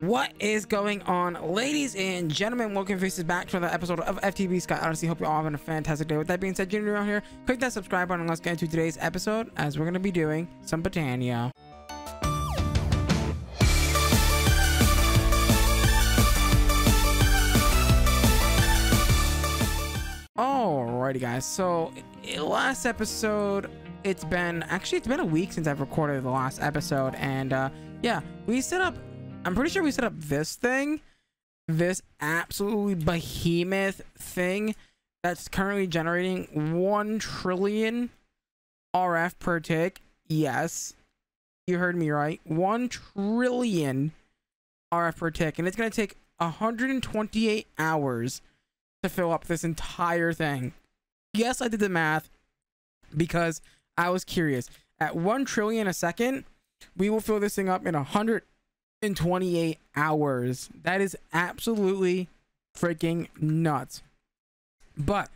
What is going on, ladies and gentlemen? Welcome faces back to another episode of FTB Sky. Honestly, hope you're all having a fantastic day. With that being said, Junior around here, click that subscribe button and let's get into today's episode as we're going to be doing some Botania. Alrighty, guys. So, last episode, it's been actually it's been a week since I've recorded the last episode, and uh, yeah, we set up I'm pretty sure we set up this thing, this absolutely behemoth thing that's currently generating 1 trillion RF per tick. Yes, you heard me right. 1 trillion RF per tick. And it's going to take 128 hours to fill up this entire thing. Yes, I did the math because I was curious. At 1 trillion a second, we will fill this thing up in 100 in 28 hours. That is absolutely freaking nuts. But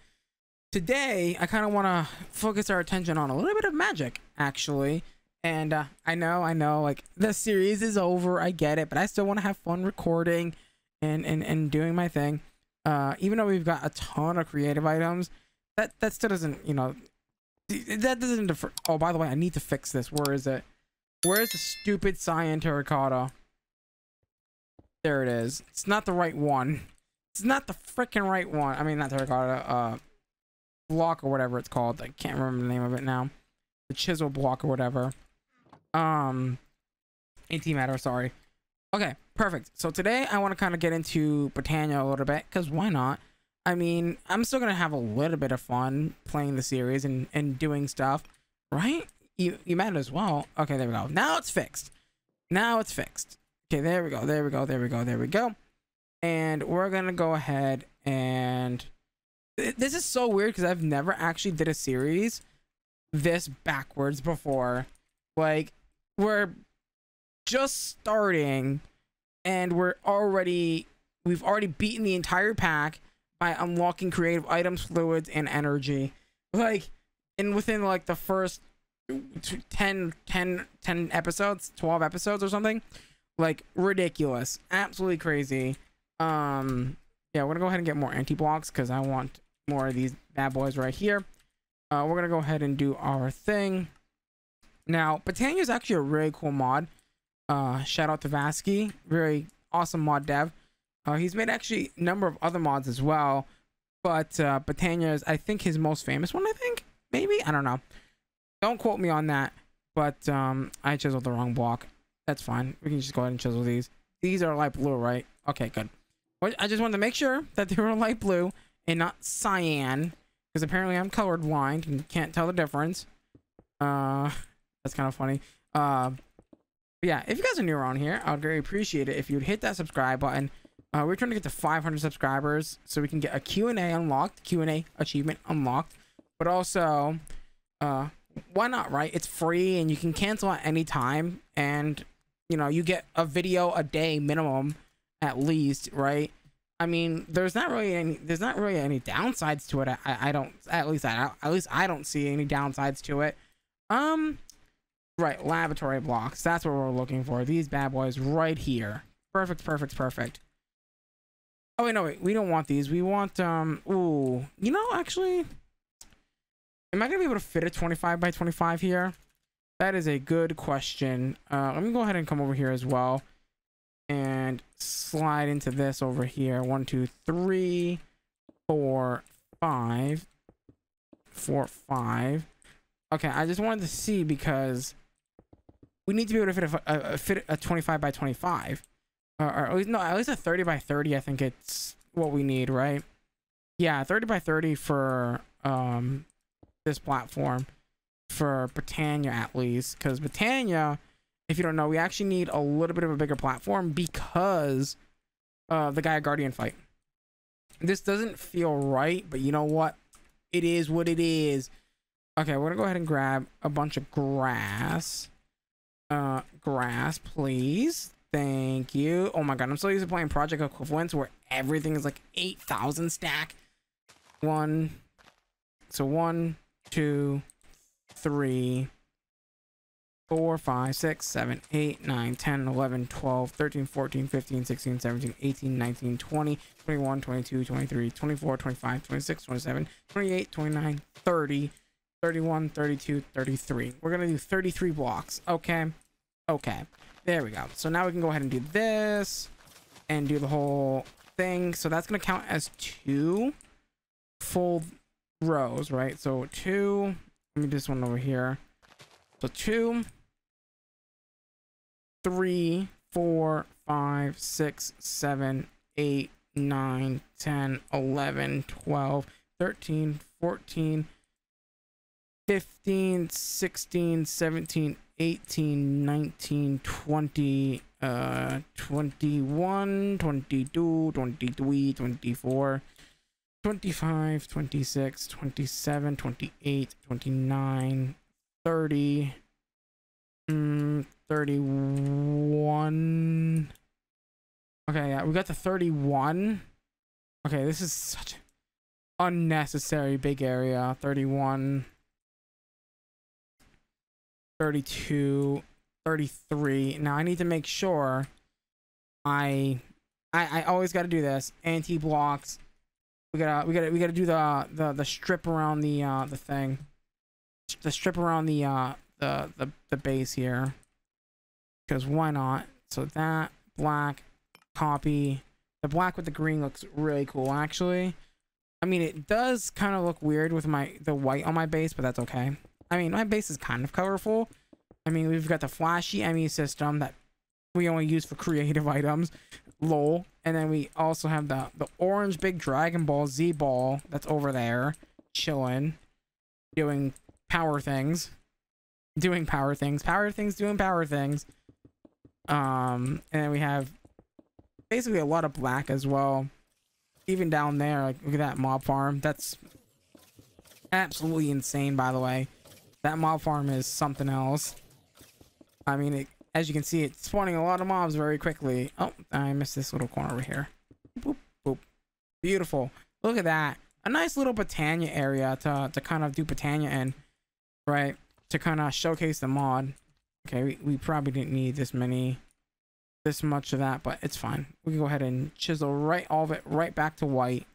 today, I kind of want to focus our attention on a little bit of magic, actually. And uh, I know, I know, like the series is over. I get it, but I still want to have fun recording and and and doing my thing. Uh, even though we've got a ton of creative items, that that still doesn't, you know, that doesn't. Defer- oh, by the way, I need to fix this. Where is it? Where's the stupid cyan terracotta? There it is. It's not the right one. It's not the freaking right one. I mean, not terracotta, uh, block or whatever it's called. I can't remember the name of it now. The chisel block or whatever. Um, antimatter, sorry. Okay, perfect. So today I want to kind of get into Botania a little bit, because why not? I mean, I'm still going to have a little bit of fun playing the series and, and doing stuff, right? You, you might as well. Okay, there we go. Now it's fixed. Now it's fixed. Okay, there we go. There we go. There we go. There we go. And we're to go ahead and this is so weird because I've never actually did a series this backwards before. Like we're just starting and we're already we've already beaten the entire pack by unlocking creative items, fluids, and energy. Like and within like the first 10 10 10 episodes, 12 episodes or something like ridiculous. Absolutely crazy. Um yeah we're gonna go ahead and get more anti-blocks because i want more of these bad boys right here. Uh we're gonna go ahead and do our thing. Now Botania is actually a really cool mod. Uh shout out to Vazkii. Very awesome mod dev. Uh he's made actually a number of other mods as well but uh Botania is i think his most famous one i think? Maybe? I don't know. Don't quote me on that but um i chiseled the wrong block that's fine. We can just go ahead and chisel these. These are light blue, right? Okay, good. I just wanted to make sure that they were light blue and not cyan. Because apparently I'm colored colorblind and can't tell the difference. Uh, that's kind of funny. Uh, yeah, if you guys are new around here, I would very appreciate it if you'd hit that subscribe button. Uh, we're trying to get to 500 subscribers so we can get a Q&A unlocked, Q&A achievement unlocked. But also, uh, why not, right? It's free and you can cancel at any time. And you know you get a video a day minimum at least right? I mean there's not really any there's not really any downsides to it. I, I don't at least I, at least i don't see any downsides to it. Um right laboratory blocks. That's what we're looking for. These bad boys right here. Perfect perfect perfect. Oh wait no wait. We don't want these. We want um ooh. You know actually am i gonna be able to fit a 25 by 25 here that is a good question. Uh, let me go ahead and come over here as well and slide into this over here. One, two, three, four, five, four, five. Okay, I just wanted to see because we need to be able to fit a, a fit a 25 by 25. Uh, or at least, no, at least a 30 by 30. I think it's what we need, right? Yeah, 30 by 30 for um this platform for Botania at least because Botania, if you don't know we actually need a little bit of a bigger platform because of the Gaia Guardian fight. This doesn't feel right but you know what? It is what it is. Okay we're gonna go ahead and grab a bunch of grass. Uh grass please. Thank you. Oh my god i'm so used to playing project equivalents where everything is like 8000 stack. One so one two three, 4, 5, 6, 7, 8, 9, 10, 11, 12, 13, 14, 15, 16, 17, 18, 19, 20, 21, 22, 23, 24, 25, 26, 27, 28, 29, 30, 31, 32, 33. We're going to do 33 blocks. Okay. Okay. There we go. So now we can go ahead and do this and do the whole thing. So that's going to count as two full rows, right? So two, let me do this one over here. So two, three, four, five, six, seven, eight, nine, 10, 11, 12, 13, 14, 15, 16, 17, 18, 19, 20, uh, 21, 22, 23, 24, 25, 26, 27, 28, 29, 30, mm, 31. Okay, yeah, we got the 31. Okay, this is such unnecessary big area. 31, 32, 33. Now I need to make sure I I, I always got to do this. Anti blocks. We gotta we gotta we gotta do the the the strip around the uh the thing. The strip around the uh the the the base here. Because why not? So that black copy. The black with the green looks really cool actually. I mean it does kind of look weird with my the white on my base, but that's okay. I mean my base is kind of colorful. I mean we've got the flashy ME system that we only use for creative items. Lol. And then we also have the the orange big Dragon Ball Z ball that's over there chilling doing power things doing power things power things doing power things. Um and then we have basically a lot of black as well. Even down there like look at that mob farm. That's absolutely insane by the way. That mob farm is something else. I mean it, as you can see it's spawning a lot of mobs very quickly. Oh i missed this little corner over here. Boop boop. Beautiful. Look at that. A nice little Botania area to, to kind of do Botania in right? To kind of showcase the mod. Okay we, we probably didn't need this many this much of that but it's fine. We can go ahead and chisel right all of it right back to white.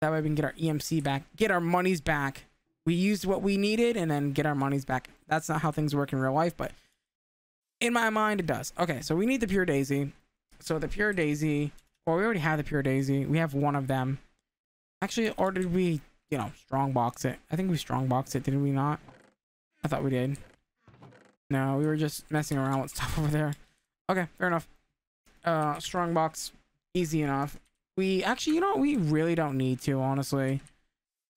That way we can get our emc back get our monies back. We used what we needed and then get our monies back. That's not how things work in real life but in my mind it does. Okay so we need the pure daisy. So the pure daisy well we already have the pure daisy. We have one of them. Actually or did we you know strong box it? I think we strong box it did we not? I thought we did. No we were just messing around with stuff over there. Okay fair enough. Uh strong box easy enough. We actually you know we really don't need to honestly.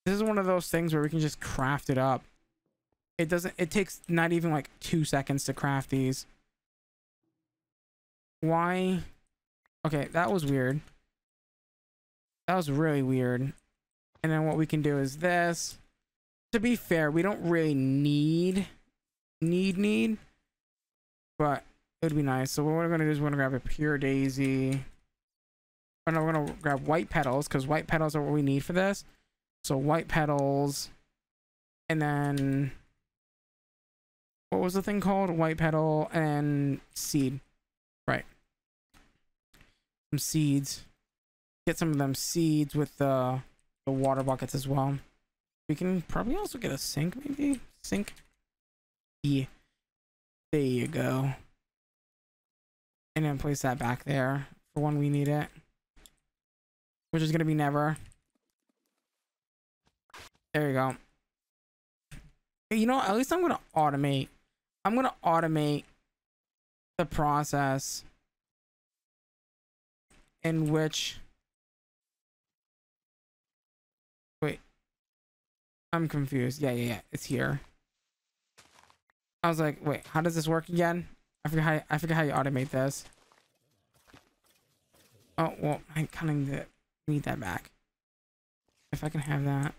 This is one of those things where we can just craft it up it doesn't it takes not even like two seconds to craft these. Why? Okay that was weird. That was really weird. And then what we can do is this. To be fair we don't really need need need but it would be nice. So what we're gonna do is we're gonna grab a pure daisy. And we're gonna grab white petals because white petals are what we need for this. So white petals and then what was the thing called? White petal and seed. Right. Some seeds. Get some of them seeds with the the water buckets as well. We can probably also get a sink maybe? Sink? Yeah there you go. And then place that back there for when we need it. Which is gonna be never. There you go. You know at least i'm gonna automate i'm gonna automate the process in which wait i'm confused. Yeah yeah yeah it's here. I was like wait how does this work again? I forget how i forget how you automate this. Oh well i kind of need, need that back. If i can have that.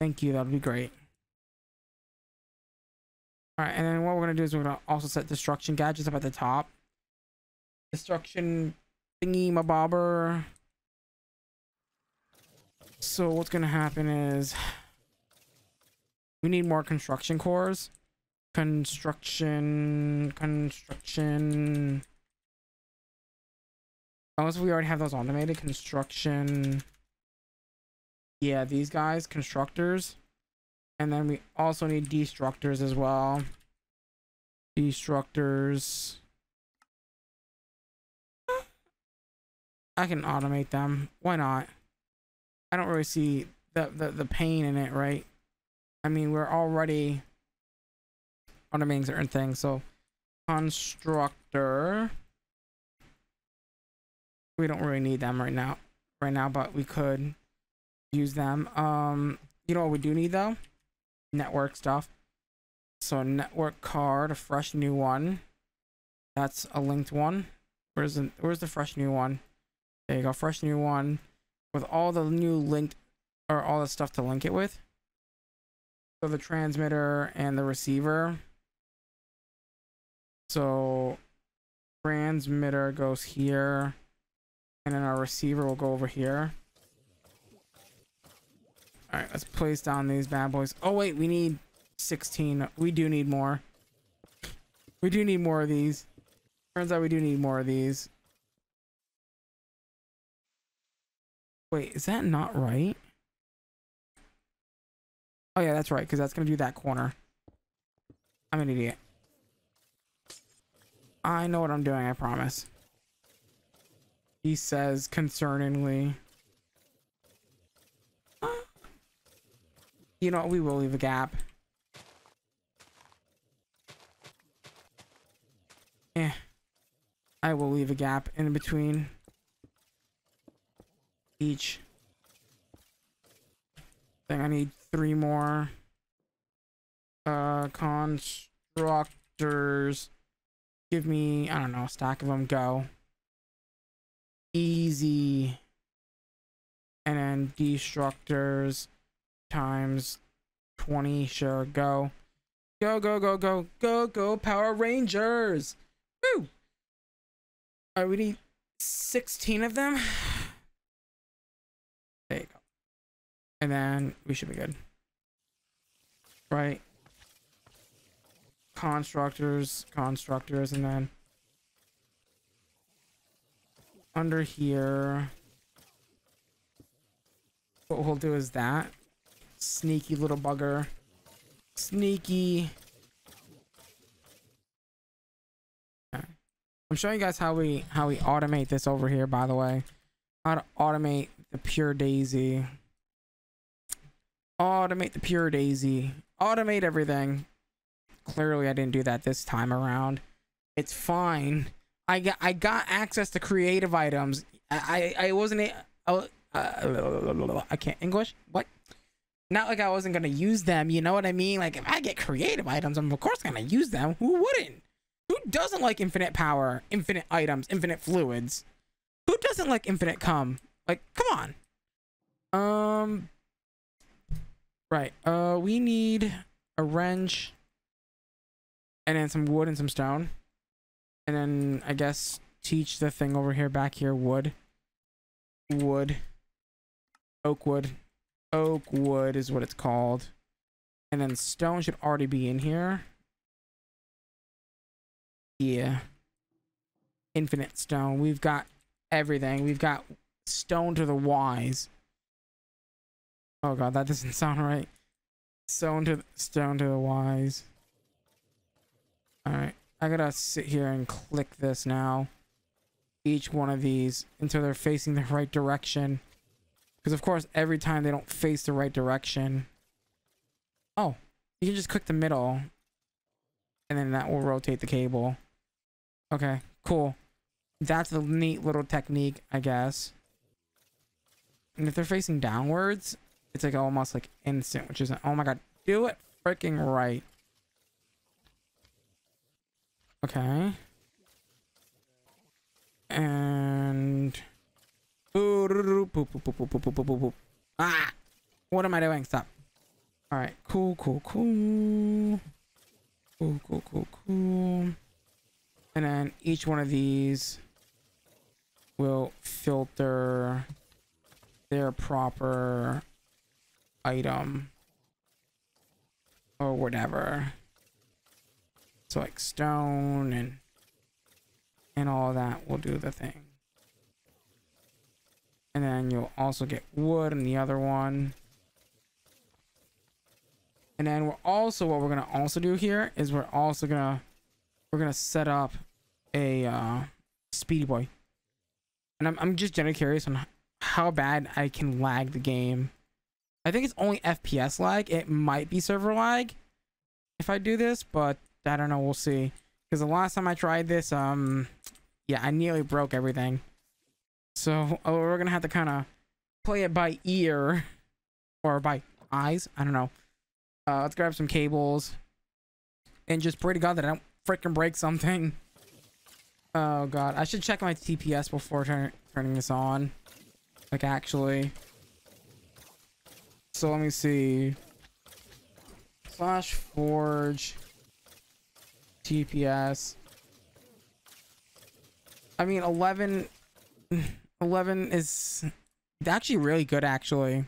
Thank you that would be great all right and then what we're gonna do is we're gonna also set destruction gadgets up at the top destruction thingy my bobber so what's gonna happen is We need more construction cores. Construction, construction. Unless we already have those automated construction. Yeah, these guys, constructors. And then we also need destructors as well. Destructors. I can automate them. Why not? I don't really see the, the, the pain in it, right? I mean, we're already automating certain things. So, constructor. We don't really need them right now, right now, but we could use them. Um, you know what we do need though? Network stuff. So network card, a fresh new one. That's a linked one. Where's the where's the fresh new one? There you go, fresh new one with all the new linked or all the stuff to link it with. So the transmitter and the receiver. So transmitter goes here and then our receiver will go over here. All right, let's place down these bad boys. Oh wait, we need 16. We do need more. We do need more of these. Turns out we do need more of these. Wait, is that not right? Oh yeah, that's right, because that's going to do that corner. I'm an idiot. I know what I'm doing, I promise. He says concerningly. You know, we will leave a gap. Eh. I will leave a gap in between each thing. I need three more uh constructors. Give me, I don't know, a stack of them. Go. Easy. And then destructors times 20. Sure, go. Go, go, go, go, go, go, Power Rangers! Woo! Alright, we need 16 of them. There you go. And then we should be good. Right. Constructors, constructors, and then under here, what we'll do is that. Sneaky little bugger. Sneaky. I'm showing you guys how we how we automate this over here, by the way. How to automate the pure daisy. Automate the pure daisy. Automate everything. Clearly I didn't do that this time around. It's fine. I got I got access to creative items. I I, I wasn't uh, uh, I can't English. What? Not like I wasn't gonna use them. You know what I mean? Like if I get creative items, I'm of course gonna use them. Who wouldn't? Who doesn't like infinite power, infinite items, infinite fluids? Who doesn't like infinite cum? Like, come on. Um. Right. Uh, we need a wrench, and then some wood and some stone, and then I guess teach the thing over here, back here, wood, wood, oak wood, oak wood is what it's called, and then stone should already be in here. Yeah. Infinite stone. We've got everything. We've got stone to the wise. Oh god, that doesn't sound right. Stone to stone to the wise. Alright. I gotta sit here and click this now. Each one of these until they're facing the right direction. Because of course every time they don't face the right direction. Oh. You can just click the middle. And then that will rotate the cable. Okay, cool. That's a neat little technique, I guess. And if they're facing downwards, it's like almost like instant, which is, oh my god, do it freaking right. Okay. And... Ah! What am I doing? Stop. Alright, cool, cool, cool. Cool, cool, cool, cool. And then each one of these will filter their proper item. or whatever. So like stone and and all that will do the thing. And then you'll also get wood in the other one. And then we're also what we're gonna also do here is we're also gonna we're gonna set up a uh, speedy boy. And I'm I'm just generally curious on how bad I can lag the game. I think it's only FPS lag. It might be server lag if I do this, but I don't know. We'll see. Because the last time I tried this, um, yeah, I nearly broke everything. So oh, we're gonna have to kind of play it by ear or by eyes. I don't know. Uh, let's grab some cables and just pray to God that I don't freaking break something. Oh God, I should check my TPS before turn turning this on. Like actually. So let me see. Slash forge TPS. I mean, 11, 11 is actually really good, actually.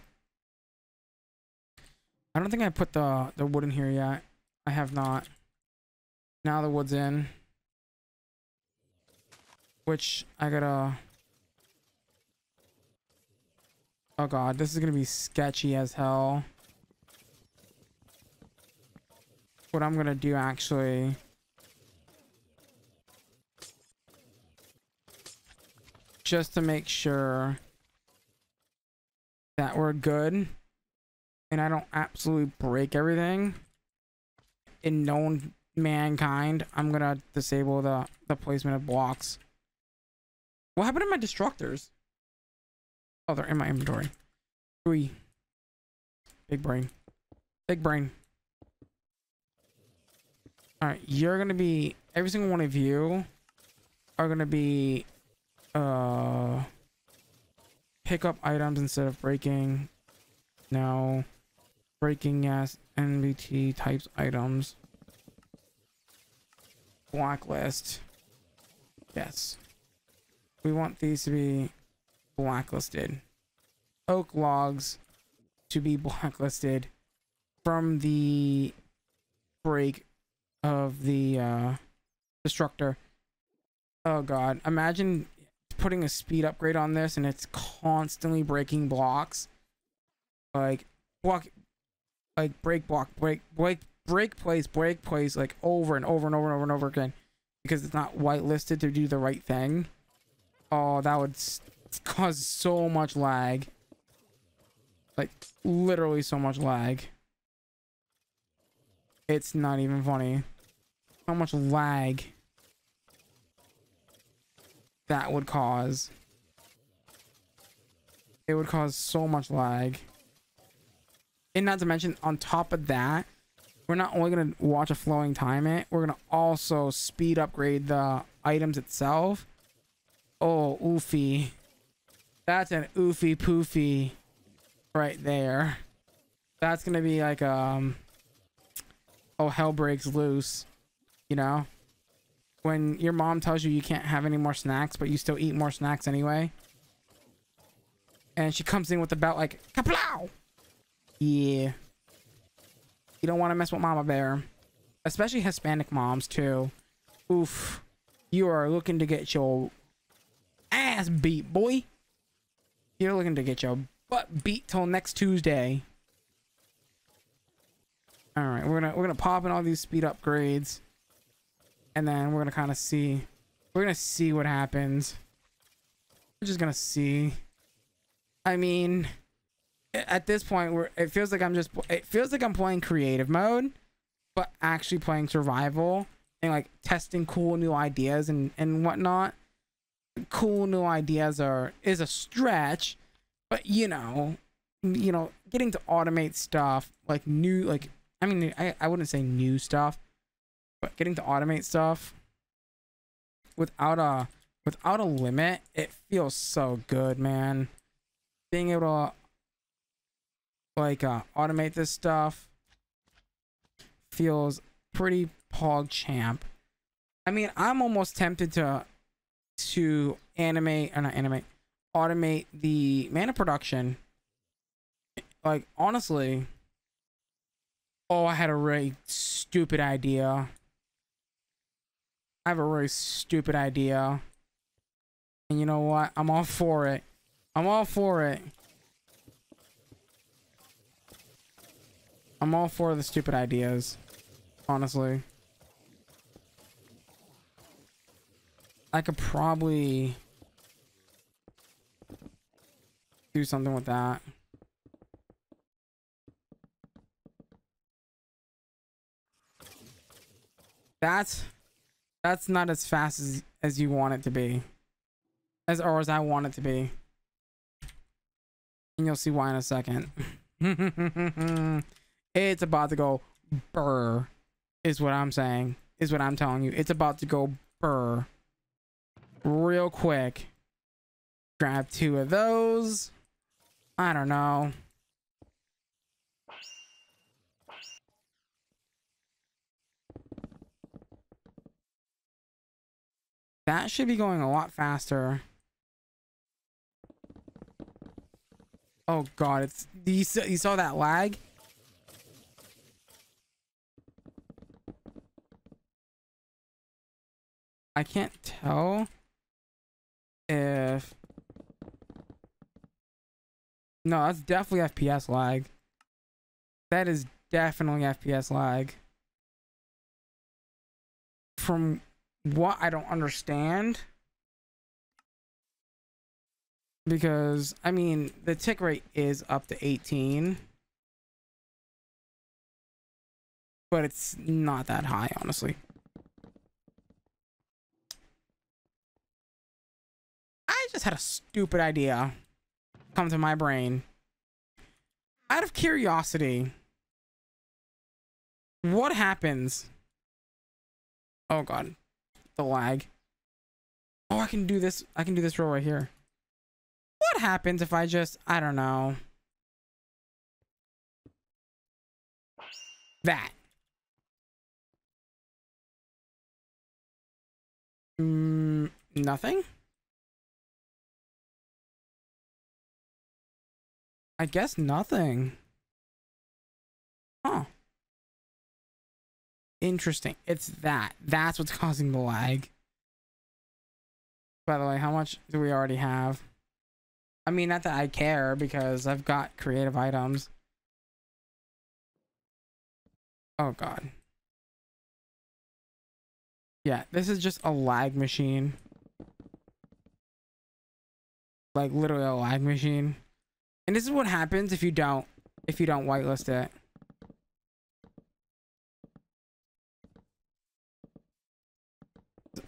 I don't think I put the, the wood in here yet. I have not. Now the wood's in. Which I gotta... Oh god, this is gonna be sketchy as hell. What I'm gonna do actually... Just to make sure that we're good and I don't absolutely break everything in known mankind, I'm gonna disable the, the placement of blocks. What happened to my destructors? Oh, they're in my inventory. Three. Big brain. Big brain. Alright, you're gonna be... Every single one of you are gonna be... Uh... Pick up items instead of breaking. No. Breaking yes. NBT types items. Blacklist. Yes. We want these to be blacklisted. Oak logs to be blacklisted from the break of the uh, destructor. Oh god, imagine putting a speed upgrade on this and it's constantly breaking blocks. Like block like break block, break break break place, break place like over and over and over and over and over again because it's not whitelisted to do the right thing. Oh, that would cause so much lag. Like, literally so much lag. It's not even funny. How much lag that would cause. It would cause so much lag. And not to mention, on top of that, we're not only going to watch a flowing time it, we're going to also speed upgrade the items itself. Oh, oofy. That's an oofy poofy right there. That's going to be like, um, oh, hell breaks loose, you know? When your mom tells you you can't have any more snacks, but you still eat more snacks anyway. And she comes in with the belt like, kaplow! Yeah. You don't want to mess with Mama Bear. Especially Hispanic moms, too. Oof. You are looking to get your ass beat, boy. You're looking to get your butt beat till next Tuesday. All right, we're gonna we're gonna pop in all these speed upgrades, and then we're gonna kind of see. We're gonna see what happens. We're just gonna see. I mean, at this point where it feels like I'm just it feels like I'm playing creative mode, but actually playing survival and like testing cool new ideas and and whatnot. Cool new ideas are is a stretch, but you know, you know, getting to automate stuff like new like I mean I I wouldn't say new stuff, but getting to automate stuff without a without a limit, it feels so good, man. Being able to like uh, automate this stuff feels pretty pog champ. I mean, I'm almost tempted to to animate or not animate, automate the mana production. Like honestly, Oh, I had a really stupid idea. I have a really stupid idea. And you know what? I'm all for it. I'm all for it. I'm all for the stupid ideas. Honestly. I could probably do something with that. That's that's not as fast as as you want it to be. As or as I want it to be. And you'll see why in a second. it's about to go burr is what I'm saying. Is what I'm telling you. It's about to go burr real quick. Grab two of those. I don't know. That should be going a lot faster. Oh god, it's you saw, you saw that lag? I can't tell if no, that's definitely FPS lag. That is definitely FPS lag. From what I don't understand. Because, I mean, the tick rate is up to 18. But it's not that high, honestly. I just had a stupid idea come to my brain. Out of curiosity, what happens? Oh god, the lag. Oh, I can do this. I can do this row right here. What happens if I just, I don't know. That. Mm, nothing? I guess nothing. Huh. Interesting. It's that. That's what's causing the lag. By the way, how much do we already have? I mean, not that I care because I've got creative items. Oh, God. Yeah, this is just a lag machine. Like, literally a lag machine. And this is what happens if you don't if you don't whitelist it.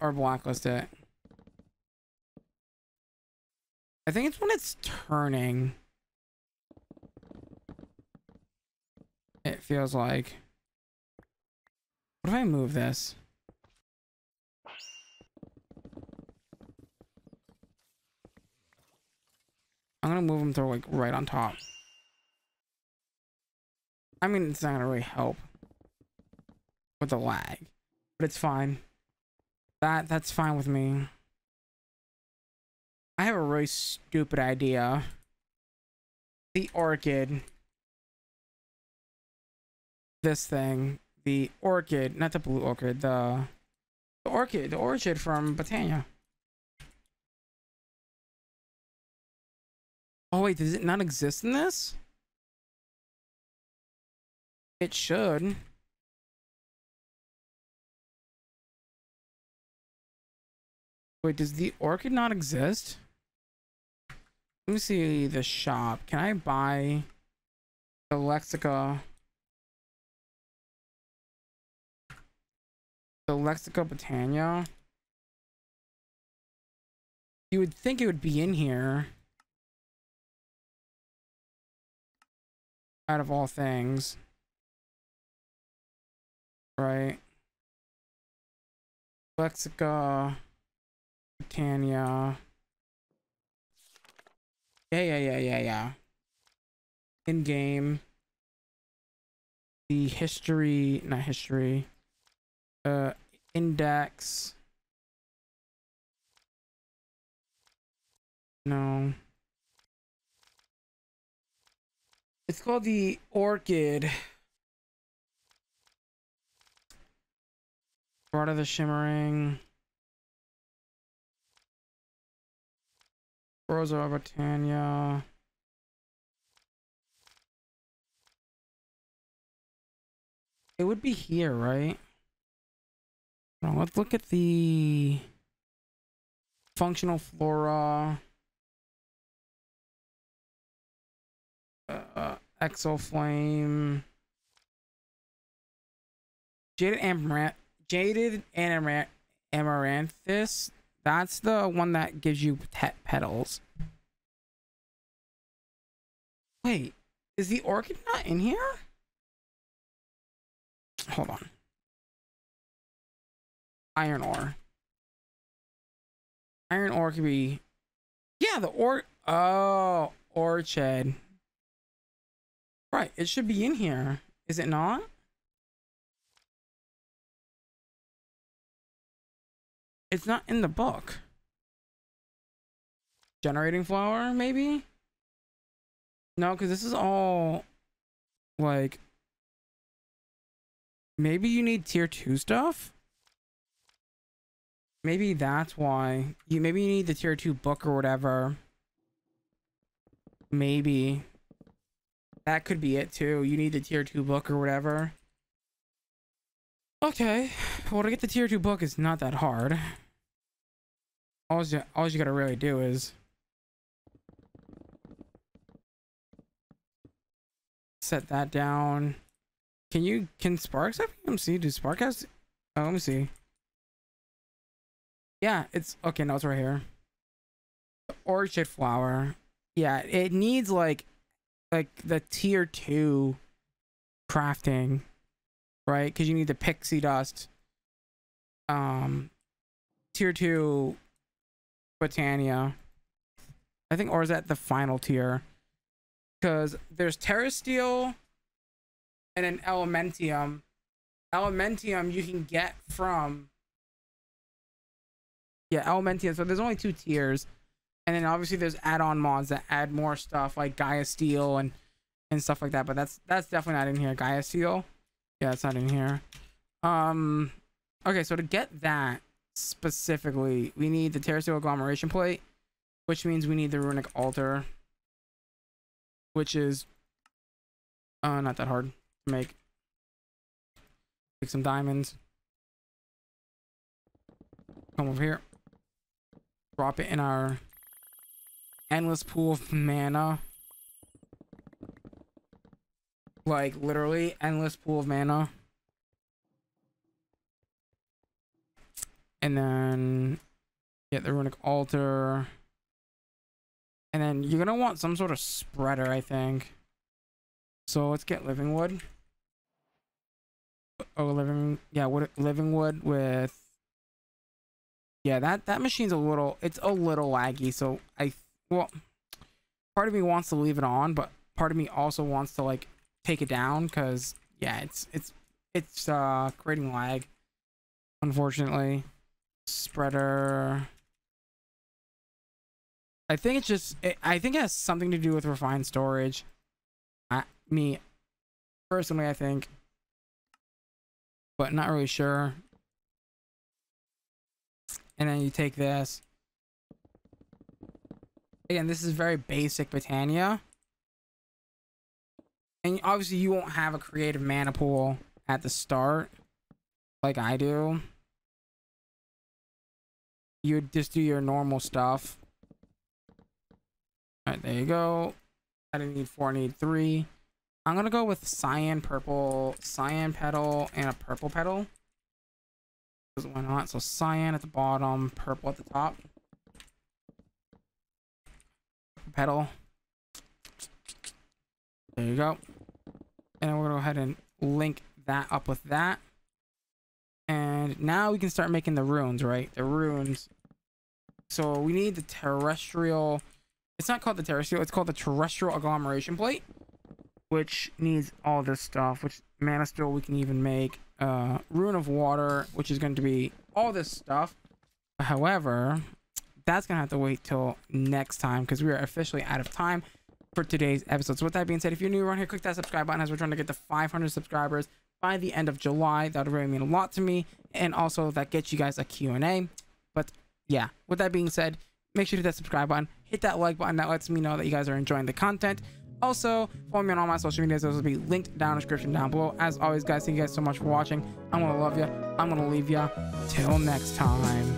Or blacklist it. I think it's when it's turning. It feels like. What if I move this? I'm gonna move them to like right on top. I mean, it's not gonna really help with the lag, but it's fine. That that's fine with me. I have a really stupid idea. The Orechid. This thing. The Orechid, not the blue orchid, the the Orechid, the Orechid from Botania. Oh wait, does it not exist in this? It should. Wait, does the Orechid not exist? Let me see the shop. Can I buy the Lexica? The Lexica Botania? You would think it would be in here. out of all things. Right. Lexica, Tanya. Yeah, yeah, yeah, yeah, yeah. In game. The history, not history. Uh, index. No. It's called the Orechid. Part of the Shimmering. Rosa Botania. It would be here, right? Let's look at the functional flora. Uh, Exoflame. Jaded Amaranth. Jaded Amaranth. Amaranthus. That's the one that gives you pet petals. Wait, is the Orechid not in here? Hold on. Iron ore. Iron ore could be. Yeah, the or. Oh, Orechid. Right, it should be in here. Is it not? It's not in the book. Generating flower, maybe? No, because this is all like maybe you need tier two stuff. Maybe that's why you maybe you need the tier two book or whatever. Maybe that could be it too. You need the tier two book or whatever. Okay, well to get the tier two book is not that hard all you, all you gotta really do is set that down. Can you, can Sparks have EMC? Do Spark has, oh, let me see. Yeah, it's, okay, no, it's right here. Orechid flower. Yeah, it needs like, like the tier two crafting, right? Because you need the pixie dust. Um, tier two Botania. I think, or is that the final tier? Because there's Terrasteel and an Elementium. Elementium you can get from. Yeah, Elementium. So there's only two tiers. And then obviously there's add-on mods that add more stuff like Gaia Steel and and stuff like that. But that's that's definitely not in here. Gaia Steel. Yeah, it's not in here. Um okay, so to get that, specifically, we need the terrestrial agglomeration plate, which means we need the runic altar, which is uh, not that hard to make. Take some diamonds. Come over here. Drop it in our endless pool of mana. Like, literally, endless pool of mana. And then get the runic altar and then you're gonna want some sort of spreader i think. So let's get living wood. Oh living yeah what living wood with yeah that that machine's a little it's a little laggy. So i well part of me wants to leave it on but part of me also wants to like take it down because yeah it's it's it's uh creating lag unfortunately spreader. I think it's just it, i think it has something to do with refined storage. I, me personally i think but not really sure. And then you take this. Again this is very basic Botania. And obviously you won't have a creative mana pool at the start like I do you just do your normal stuff. All right, there you go. I didn't need four, I need three. I'm gonna go with cyan, purple, cyan petal, and a purple petal. Why not? So cyan at the bottom, purple at the top. Petal. There you go. And we're gonna go ahead and link that up with that. And now we can start making the runes, right? The runes. So we need the terrestrial. It's not called the terrestrial. It's called the terrestrial agglomeration plate, which needs all this stuff. Which mana we can even make. Uh, rune of water, which is going to be all this stuff. However, that's gonna have to wait till next time because we are officially out of time for today's episode. So with that being said, if you're new around here, click that subscribe button as we're trying to get to 500 subscribers by the end of July. That would really mean a lot to me. And also that gets you guys a Q&A. But yeah, with that being said, make sure to hit that subscribe button, hit that like button. That lets me know that you guys are enjoying the content. Also, follow me on all my social medias. Those will be linked down in the description down below. As always, guys, thank you guys so much for watching. I'm going to love you. I'm going to leave you. Till next time.